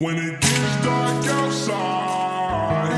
When it gets dark outside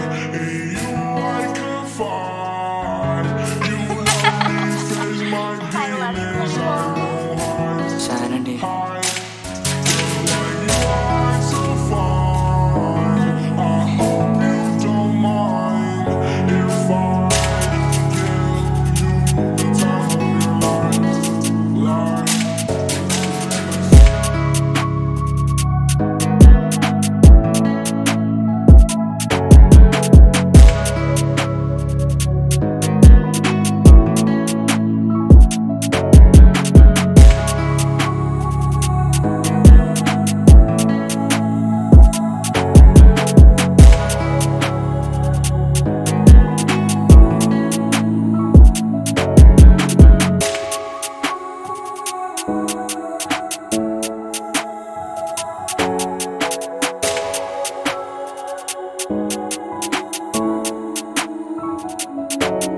Thank